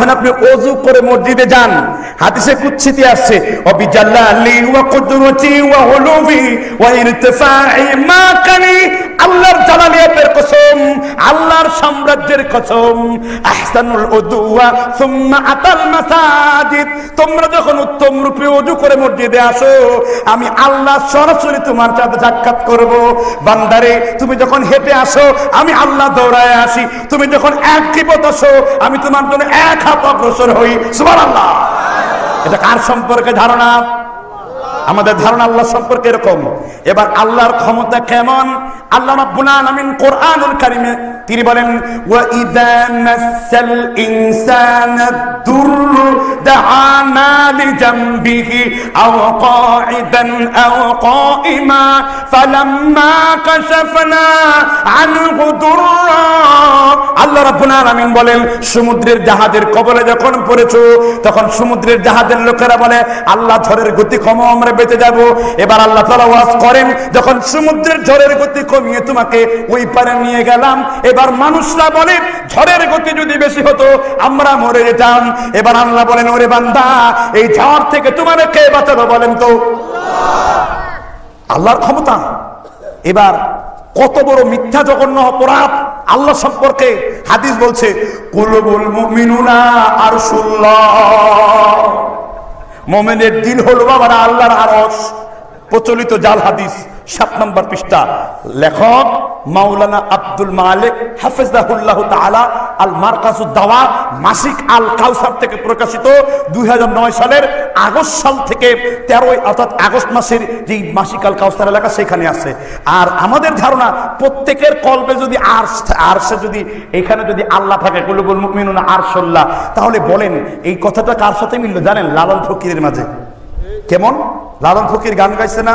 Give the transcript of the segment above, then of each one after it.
যখন আপনি অজু করে মসজিদে যান, হাদিসে কুচ্ছিতে আসছে, অবিজাল্লালি ওয়া কুদরতি ওয়া হুলুবি ওয়া ইরতিফাই মাকানি আল্লাহর জালালিয়াতের কসম, আল্লাহর সাম্রাজ্যের কসম। আহসানুল উদুয়া সুম্মা আতাল মাসাজিদ। তোমরা যখন উত্তম রূপে অজু করে মসজিদে আসো, আমি আল্লাহ সরাসরি তোমার সাথে সাক্ষাৎ করব। বান্দারে, তুমি যখন হেঁটে আসো, আমি আল্লাহ দৌড়ায় আসি। তুমি যখন এক কিবত আসো, আমি তোমার জন্য এক হাত অগ্রসর হই। সুবহানাল্লাহ। এটা কার সম্পর্কে ধারণা? আমাদের ধারণা আল্লাহ সম্পর্কে এরকম। এবার আল্লাহর ক্ষমতা কেমন? আল্লাহ রাব্বুল আলামিন কোরআনুল কারীমে তিনি বলেন, ওয়া ইযা মাসাল ইনসানা দুররু দাআনা লিজামবিহি আও কাঈদান আও কাইমা ফালাম্মা কাশাফনা আনহু দুররা আল্লাহ রাব্বুল বলেন, সমুদ্রের জাহাজের কবলে যখন পড়েছো, তখন সমুদ্রের জাহাজের লোকেরা বলে, আল্লাহ ঝড়ের গতি আমরা বেঁচে যাব। এবার আল্লাহ করেন, যখন সমুদ্রের ঝড়ের গতি কমিয়ে তোমাকে ওই পারে নিয়ে গেলাম, এবার মানুষরা বলে, ঝড়ের গতি যদি বেশি হতো, আমরা মরে যেতাম। এবার আল্লাহ বলেন, ওরে বান্দা, এই ঝড় থেকে তোমার কে বাঁচাবো বলেন তো? আল্লাহর ক্ষমতা। এবার কত বড় মিথ্যা জঘন্য অপরাধ আল্লাহ সম্পর্কে হাদিস বলছে, কুলবুল মুমিনুনা আর মোমেনের দিল হলো বাবার আল্লাহর আরস প্রচলিত জাল হাদিস, সাত নম্বর পৃষ্ঠা। লেখক মাওলানা আব্দুল মালিক হাফেজাহুল্লাহ তাআলা আল মারকাসুদ দাওয়া মাসিক আল কাউসার থেকে প্রকাশিত 2009 সালের আগস্ট সাল থেকে 13 অর্থাৎ আগস্ট মাসের যে মাসিক আল কাউসার এলাকা সেখানে আছে। আর আমাদের ধারণা প্রত্যেকের কল্পে যদি আর আরশে যদি, এখানে যদি আল্লাহ থাকে, কুলুবুল মুমিনুনা আরশুল্লাহ, তাহলে বলেন, এই কথাটা কার সাথে মিলল জানেন? লালন ফকিরের মাঝে। কেমন? লালন ফকির গান গাইছে না?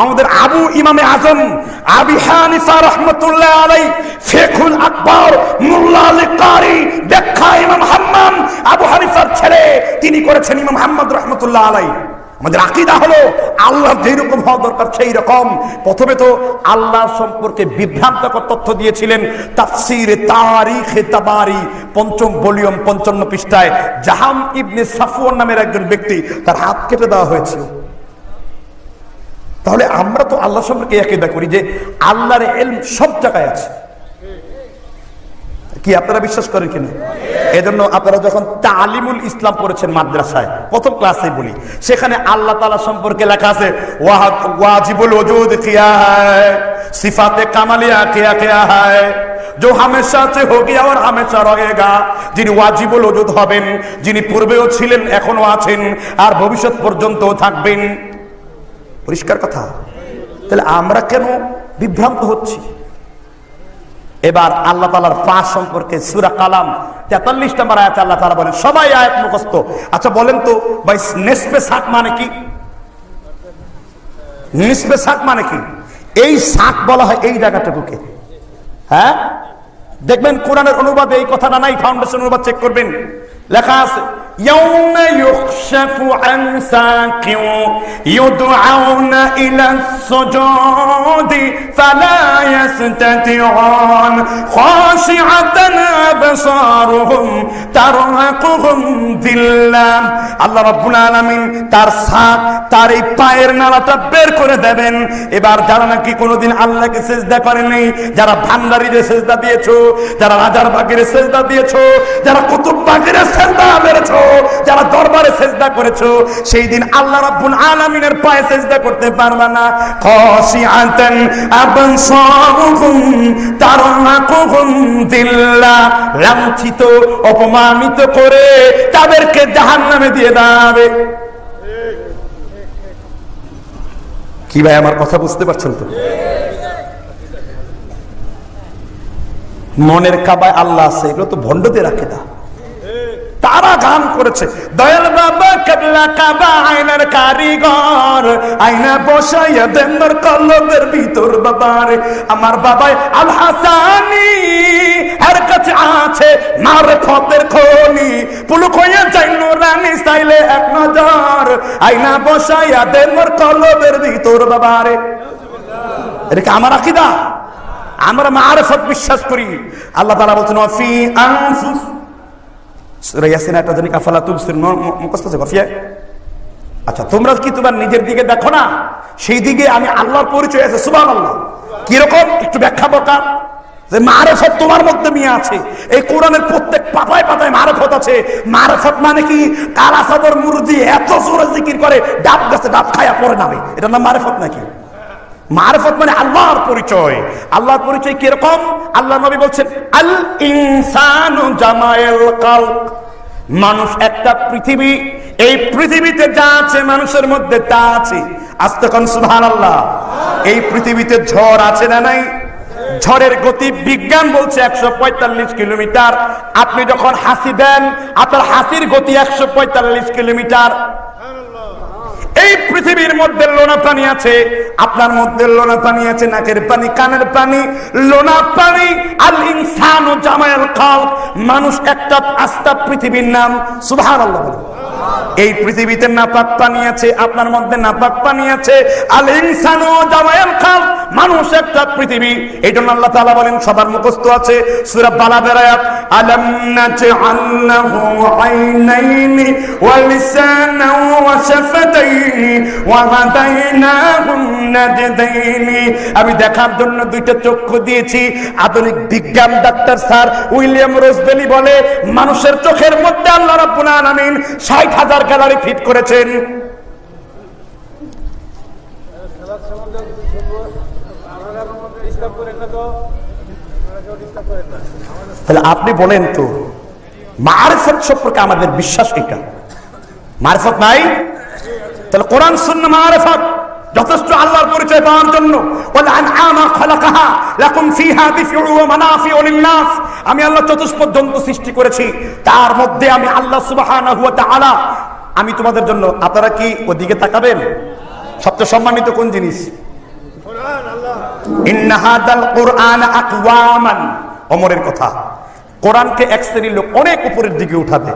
আমাদের আবু ইমামে আজম, আবি হানিফা রহমতুল্লাহ আলাই ফেখুল আকবর, মুল্লা কারি ইমাম হাম্মাম, আবু হানিফার ছেলে, তিনি করেছেন ইমাম হাম্মদ রহমতুল্লাহ আলাই হওয়া দরকার প্রথমে তো আল্লাহ সম্পর্কে বিভ্রান্তকর তথ্য দিয়েছিলেন, তাফসির তারিখে তাবারি, পঞ্চম ভলিউম পঞ্চান্ন পৃষ্ঠায়, জাহাম ইবনে সাফওয়ান নামের একজন ব্যক্তি, তার হাত কেটে দেওয়া হয়েছিল। তাহলে আমরা তো আল্লাহ সম্পর্কে একইদা করি যে আল্লাহর এলম সব জায়গায় আছে কি আপনারা বিশ্বাস করেন কিনা এজন্য আপনারা যখন তালিমুল ইসলাম পড়েছেন মাদ্রাসায় প্রথম ক্লাসে বলি সেখানে আল্লাহ তাআলা সম্পর্কে লেখা আছে ওয়াহাদ ওয়াজিবুল ওজুদ কিয়া है সিফাতে কামালিয়া কিয়া কিয়া है जो हमेशा से हो गया और हमेशा रहेगा যিনি ওয়াজিবুল ওজুদ হবেন যিনি পূর্বেও ছিলেন এখনো আছেন আর ভবিষ্যৎ পর্যন্ত থাকবেন পরিষ্কার কথা। তাহলে আমরা কেন বিভ্রান্ত হচ্ছি? এবার আল্লাহ তালার পাশ সম্পর্কে সুরা কালাম তেতাল্লিশ নম্বর আয়াত আল্লাহ তালা বলেন, সবাই আয়াত মুখস্থ। আচ্ছা বলেন তো, ভাই নেসপে শাক মানে কি? নিসপে শাক মানে কি? এই শাক বলা হয় এই জায়গাটুকুকে। হ্যাঁ? দেখবেন কোরআনের অনুবাদে এই কথাটা নাই ফাউন্ডেশন অনুবাদ চেক করবেন। লেখা আছে। يوم يخشف عن ساق يدعون إلى السجود فلا يستطيعون خاشعة أبصارهم ترهقهم ذلة আল্লাহ রাব্বুল আলামিন তার সাপ তার এই পায়ের নালাটা বের করে দেবেন এবার যারা নাকি কোনোদিন আল্লাহকে সেজদা করেনি যারা ভান্ডারিরে সেজদা দিয়েছো যারা রাজার বাগিরে সেজদা দিয়েছো যারা কুতুব বাগিরে সেজদা করেছ, সেই দিন আল্লাহ রাব্বুল আলামিনের পায়ে সেজদা করতে পারবে না। খাশিআতান আবসারুহুম তারহাকুহুম দিল্লা, লাঞ্ছিত, অপমানিত করে তাদেরকে জাহান্নামে দিয়ে দাঁড়াবে কি ভাই, আমার কথা বুঝতে পারছেন তো? মনের কাবায় আল্লাহ আছে, এগুলো তো ভণ্ডতে রাখে না। তারা গান করেছে। দয়াল বাবা, কাবলা কাবা, আয়নার কারিগর। আয়না বসাইয়া দেন্দর কলবের ভিতর বাবার। আমার বাবাই আল হাসানি, এর কাছে আছে খনি। এক নজর। বসাইয়া দেন্দর কলবের ভিতর এটা আমার আকিদা? আমরা মারফত বিশ্বাস করি। আল্লাহ তাআলা বলছেন আনফুস ইয়াসিন একটা আচ্ছা তোমরা কি তোমার নিজের দিকে দেখো না? সেই দিকে আমি আল্লাহর পরিচয় আছে, সুবহানাল্লাহ। কি রকম একটু ব্যাখ্যা দরকার। যে মারেফত তোমার মধ্যে নিয়ে আছে। এই কোরআনের প্রত্যেক পাতায় পাতায় মারেফত আছে। মারেফত মানে কি? কালা সাদর মুরদি এত জোরে জিকির করে, ডাব গাছে ডাব খায়া পড়ে নামে। এটা নাম মারেফত নাকি? মারফত মানে আল্লাহর পরিচয়। আল্লাহর পরিচয় কীরকম? আল্লাহ নবী বলছেন, আল ইনসান জামায়েল কালক মানুষ একটা পৃথিবী, এই পৃথিবীতে যা আছে মানুষের মধ্যে তা আছে। আস্তে কোন সুবহানাল্লাহ। এই পৃথিবীতে ঝড় আছে না নাই? ঝড়ের গতি বিজ্ঞান বলছে একশো পঁয়তাল্লিশ কিলোমিটার। আপনি যখন হাসি দেন, আপনার হাসির গতি একশো পঁয়তাল্লিশ কিলোমিটার। এই পৃথিবীর মধ্যে লোনা পানি আছে, আপনার মধ্যে লোনা পানি আছে, নাকের পানি, কানের পানি, লোনা পানি। আল ইনসান ও জামায়াল খাল মানুষ একটা আস্থা পৃথিবীর নাম, সুবহানাল্লাহ বলে। এই পৃথিবীতে নাপাক পানি আছে, আপনার মধ্যে নাপাক পানি আছে। আল ইনসান ও জামায়াল খাল মানুষ একটা পৃথিবী। এই জন্য আল্লাহ তাআলা বলেন, সবার মুখস্থ আছে, সূরা বালাদের আয়াত, আলাম নাজআল্লাহু আইনাইনি ওয়া লিসানাও ওয়া শাফাতাইনি আমি দেখার জন্য দুইটা চক্ষু দিয়েছি। আধুনিক বিজ্ঞান ডাক্তার স্যার উইলিয়াম রোজবেলি বলে, মানুষের চোখের মধ্যে আল্লাহ রাব্বুল আলামিন 60000 ক্যালোরি ফিট করেছেন। তাহলে আপনি বলেন তো, মারফত সম্পর্কে আমাদের বিশ্বাস এটা। মারফত নাই? তাহলে কোরআন শূন্য মারফত যথেষ্ট আল্লাহর পরিচয় পাওয়ার জন্য। আমি আল্লাহ চতুষ্পদ জন্তু সৃষ্টি করেছি। তার মধ্যে আমি আল্লাহ তাআলা। আমি তোমাদের জন্য আপনারা কি ওদিকে তাকাবেন? সবচেয়ে সম্মানিত কোন জিনিস? ইন্না হাদাল কুরআন আকওয়ামান। ওমরের কথা। কোরআনকে এক শ্রেণির লোক অনেক উপরের দিকে উঠাবে।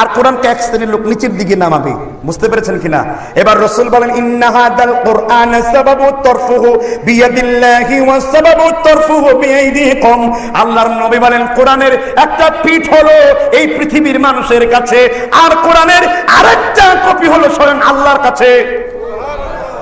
আর কোরআনকে এক শ্রেণির লোক নিচের দিকে নামাবে। বুঝতে পেরেছেন কিনা? এবার রসুল বলেন, ইন্না হাদাল কুরআন সাবাবু তরফুহু বিয়াদিল্লাহি ওয়া সাবাবু তরফুহু বিআইদিকুম আল্লাহর নবী বলেন, কোরআনের একটা পিঠ হলো এই পৃথিবীর মানুষের কাছে, আর কোরআনের আরেকটা কপি হলো স্বয়ং আল্লাহর কাছে।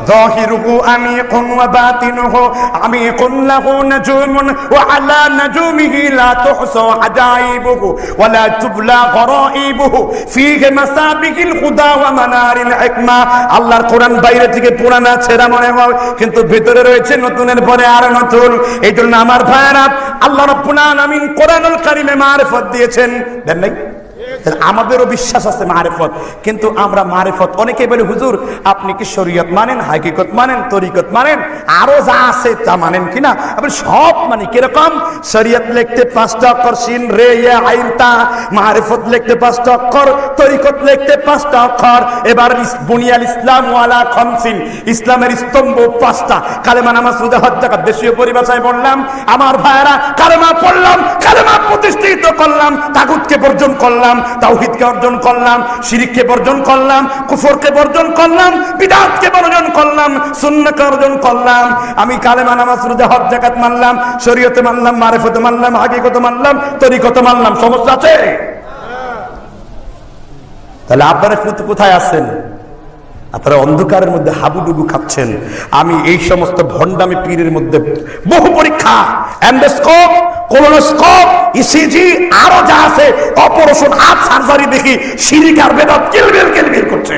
ظاهره أميق وباطنه عميق له نجوم وعلى نجومه لا تحصى عجائبه ولا تبلى غرائبه فيه مسابق الهدى ومنار الحكمة আল্লাহর কোরআন বাইরে থেকে পুরানা ছেঁড়া মনে হয় কিন্তু ভিতরে রয়েছে নতুনের পরে আর নতুন এই জন্য আমার ভাইয়েরা আল্লাহ রব্বুল আলামিন কোরআনুল কারিমে মারিফত দিয়েছেন দেন নাই আমাদেরও বিশ্বাস আছে মারেফত। কিন্তু আমরা মারেফত অনেকে বলে, হুজুর, আপনি কি শরীয়ত মানেন, হাকিকত মানেন, তরিকত মানেন? আরও যা আছে তা মানেন কিনা? আপনি সব মানে কীরকম? শরীয়ত লিখতে পাঁচটা অক্ষর, সিন, রে আইন, তা। মারেফত লিখতে পাঁচটা অক্ষর, তরিকত লিখতে পাঁচটা অক্ষর। এবার বুনিয়াল ইসলাম ওয়ালা খমসিন, ইসলামের স্তম্ভ পাঁচটা। কালেমা নামাজ হজ জাকাত দেশীয় পরিভাষায় বললাম, আমার ভাইয়েরা, কালেমা পড়লাম, কালেমা প্রতিষ্ঠিত করলাম, তাগুতকে বর্জন করলাম তাওহিদকে অর্জন করলাম, শিরিককে বর্জন করলাম, কুফরকে বর্জন করলাম, বিদাতকে বর্জন করলাম সুন্নকে অর্জন করলাম। আমি কালেমা নামাজ রোজা হজ জাকাত মানলাম, শরীয়তে মানলাম, মারেফতে মানলাম, হাকিকতে মানলাম, তরিকতে মানলাম, সমস্যা আছে? তাহলে আপনারা কোথায় আছেন? আপনারা অন্ধকারের মধ্যে হাবুডুবু খাচ্ছেন। আমি এই সমস্ত ভণ্ডামি পীরের মধ্যে বহু পরীক্ষা অ্যান্ডোস্কোপ কোলোনোস্কোপ ইসিজি আরও যা আছে অপারেশন হাত সার্জারি দেখি সিরিকার বেদাত কিলবিল কিলবিল করছে।